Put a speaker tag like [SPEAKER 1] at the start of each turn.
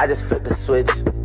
[SPEAKER 1] I just flip the switch.